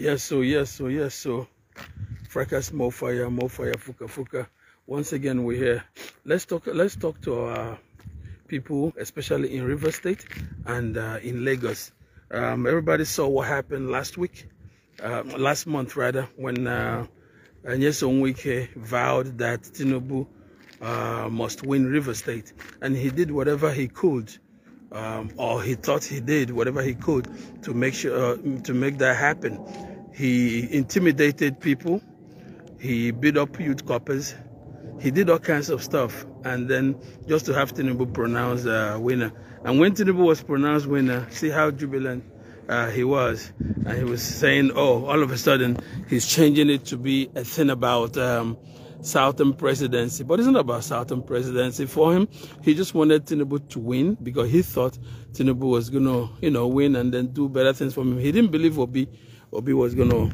Yes, so yes, so yes, so fracas, more fire, more fire, fuka fuka. Once again, we're here. Let's talk. Let's talk to our people, especially in River State and uh, in Lagos. Um, everybody saw what happened last week, uh, last month rather, when uh, Nyesom Wike vowed that Tinubu uh, must win River State, and he did whatever he could. Um, or he thought he did whatever he could to make sure uh, to make that happen. He intimidated people. He beat up youth corpers. He did all kinds of stuff. And then just to have Tinubu pronounced uh, winner. And when Tinubu was pronounced winner, see how jubilant uh, he was. And he was saying, oh, all of a sudden, he's changing it to be a thing about um, Southern presidency. But it's not about Southern presidency for him. He just wanted Tinubu to win because he thought Tinubu was going to, you know, win and then do better things for him. He didn't believe Obi Obi was going to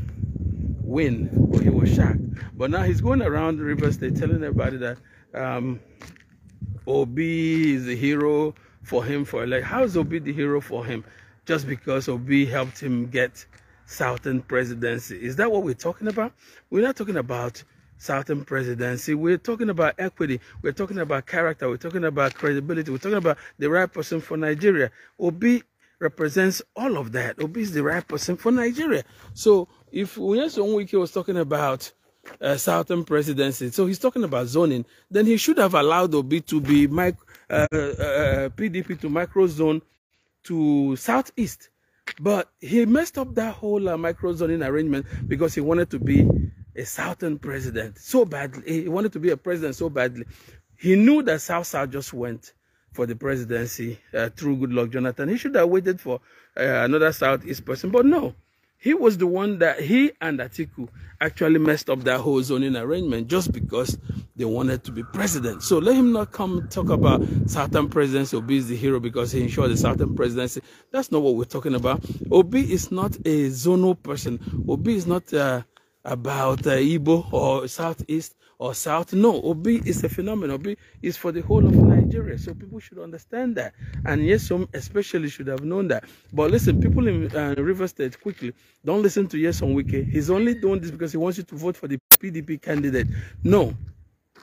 win, but he was shocked. But now he's going around the River State telling everybody that um, Obi is the hero for him for like how is Obi the hero for him? Just because Obi helped him get Southern presidency. Is that what we're talking about? We're not talking about Southern presidency. We're talking about equity. We're talking about character. We're talking about credibility. We're talking about the right person for Nigeria. Obi represents all of that. Obi is the right person for Nigeria. So if Nyesom Wike was talking about uh, Southern presidency, so he's talking about zoning, then he should have allowed Obi to be uh, uh, PDP to micro zone to Southeast. But he messed up that whole uh, micro zoning arrangement because he wanted to be a Southern president so badly. He wanted to be a president so badly. He knew that South South just went for the presidency uh, through Goodluck Jonathan. He should have waited for uh, another Southeast person, but no. He was the one that he and Atiku actually messed up that whole zoning arrangement just because they wanted to be president. So let him not come talk about Southern presidency. Obi is the hero because he ensured the Southern presidency. That's not what we're talking about. Obi is not a zonal person. Obi is not uh, about uh, Igbo or Southeast or South. No, Obi is a phenomenon. Obi is for the whole of Nigeria. So people should understand that. And yes, some especially should have known that. But listen, people in uh, River State, quickly, don't listen to Nyesom Wike. He's only doing this because he wants you to vote for the PDP candidate. No.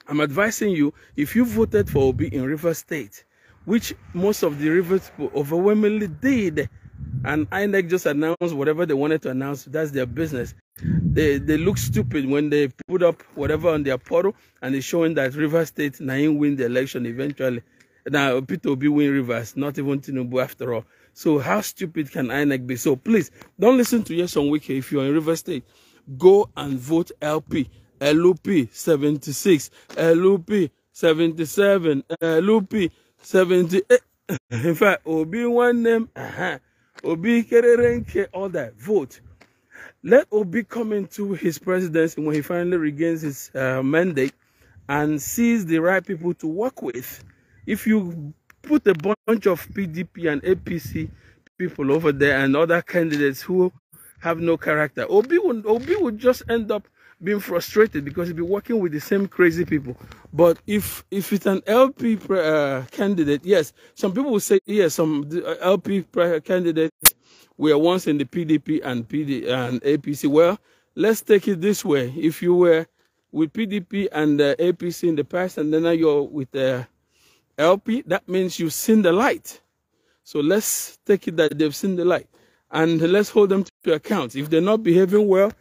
I'm advising you, if you voted for Obi in River State, which most of the rivers overwhelmingly did, and INEC just announced whatever they wanted to announce, that's their business they they look stupid when they put up whatever on their portal and it's showing that River State Naim win the election eventually. Now Peter Obi win Rivers, not even Tinubu after all. So how stupid can INEC be? So please don't listen to Nyesom Wike if you're in River State. Go and vote LP. LUP 76, LUP 77, LUP 78. In fact, Obi one name, uh-huh. Obi Kererenke, that. Vote. Let Obi come into his presidency when he finally regains his uh, mandate and sees the right people to work with. If you put a bunch of PDP and APC people over there and other candidates who have no character, Obi would, Obi would just end up being frustrated because he'll be working with the same crazy people. But if if it's an LP uh, candidate, yes, some people will say yes, some uh, LP candidates were once in the PDP and PD and APC. Well, let's take it this way: if you were with PDP and uh, APC in the past, and then now you're with uh, LP, that means you've seen the light. So let's take it that they've seen the light, and let's hold them to account. If they're not behaving well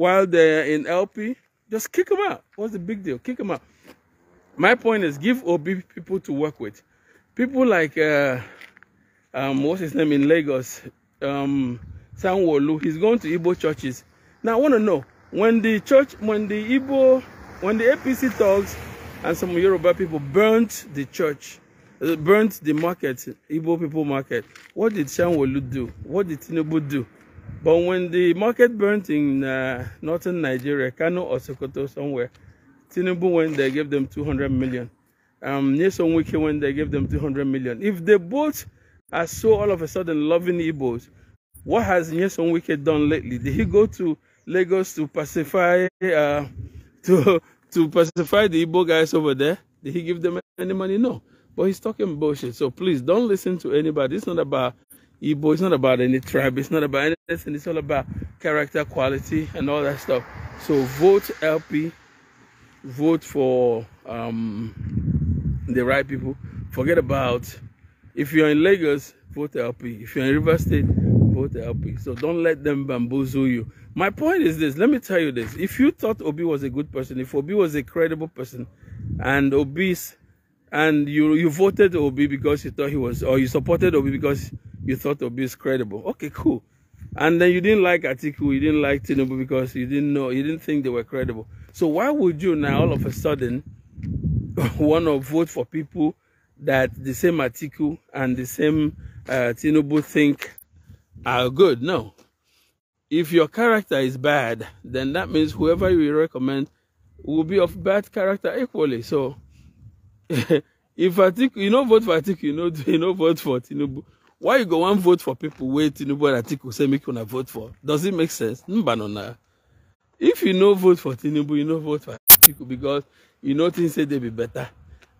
while they're in LP, just kick them out. What's the big deal? Kick them out. My point is, give Obi people to work with. People like, uh, um, what's his name in Lagos, um, Sanwo-Olu. He's going to Igbo churches. Now, I want to know when the church, when the Igbo, when the APC thugs and some Yoruba people burnt the church, uh, burnt the market, Igbo people market, what did Sanwo-Olu do? What did Tinubu do? But when the market burnt in uh, northern Nigeria, Kano or Sokoto somewhere, Tinubu went there, gave them 200 million. Um, Nyesom Wiki went there, gave them 200 million. If they both are so all of a sudden loving Igbos. What has Nyesom Wike done lately? Did he go to Lagos to pacify uh, to to pacify the Igbo guys over there? Did he give them any money? No. But he's talking bullshit. So please don't listen to anybody. It's not about Igbo. It's not about any tribe. It's not about anything. It's all about character, quality, and all that stuff. So vote LP. Vote for um, the right people. Forget about if you're in Lagos, vote LP. If you're in River State, vote LP. So don't let them bamboozle you. My point is this. Let me tell you this. If you thought Obi was a good person, if Obi was a credible person, and Obi's and you you voted Obi because you thought he was, or you supported Obi because you thought Obi credible. Okay, cool. And then you didn't like Atiku, you didn't like Tinubu because you didn't know, you didn't think they were credible. So why would you now all of a sudden want to vote for people that the same Atiku and the same uh, Tinubu think are good? No. If your character is bad, then that means whoever you recommend will be of bad character equally. So if Atiku, you know vote for Atiku, you know you know vote for Tinubu. Why you go one vote for people where Tinubu and Atiku say make una vote for? Does it make sense? Mbanona. If you know vote for Tinubu, you know vote for Atiku because you know things say they be better.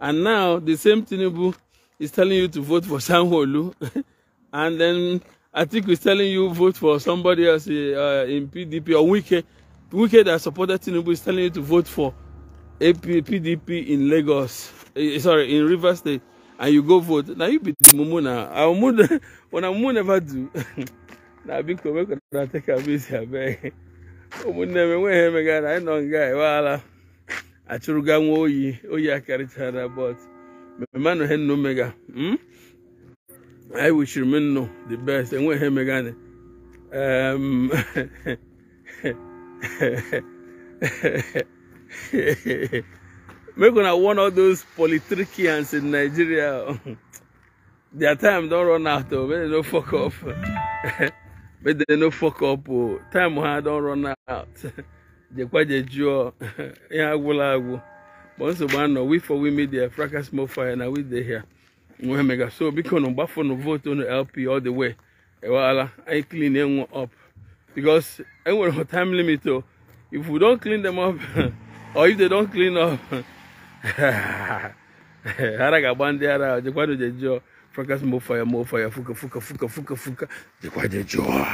And now the same Tinubu is telling you to vote for Sanwo-Olu, and then Atiku is telling you vote for somebody else uh, in PDP or Wike. Wike that supported Tinubu is telling you to vote for AP, PDP in Lagos, eh, sorry, in River State, and you go vote. Now you be mumu now. Our mumu, never do. Big come make una take a busy abeg. Ụmụnne m enweghị emega na anyị nọ nga ewala achụrụga nwa oyi oyi akarịchara but mmanụ he nnụ mega anyị wishiri m nnụ the best enweghị emega ni um, make una warn all those politricians in Nigeria. Their time don't run out oh, make they no fuck up. make they no fuck up oh. Time ha don't run out. Jekwa jejuo ihe agwụla agwụ. But nsogbu anọ we for we media fracas more fire na we dey here. Nwe mega so biko no gbafọ no vote on LP all the way. Ewala anyị clean enwe up because enwere time limit oh. If we don't clean them up or if they don't clean up ara ga-agba ndị ara jekwa jejuo fracas more fire more fire fuka fuka fuka fuka fuka. Jekwa jejuo